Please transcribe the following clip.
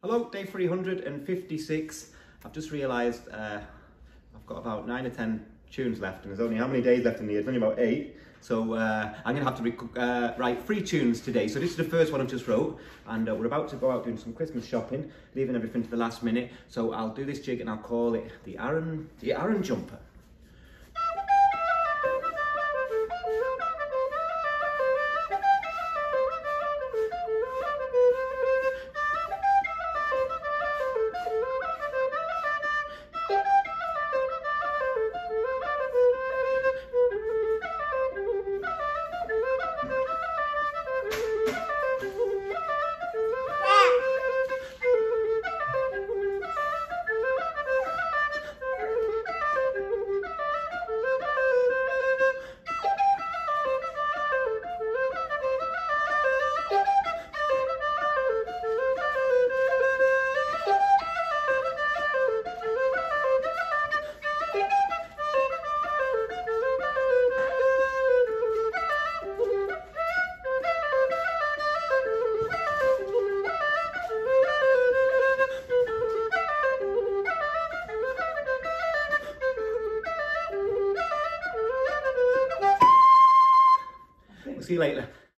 Hello, day 356. I've just realised uh, I've got about nine or ten tunes left and there's only how many days left in the year? There's only about eight. So uh, I'm going to have to uh, write three tunes today. So this is the first one I've just wrote and uh, we're about to go out doing some Christmas shopping, leaving everything to the last minute. So I'll do this jig and I'll call it the Aran, the Aran Jumper. See you later.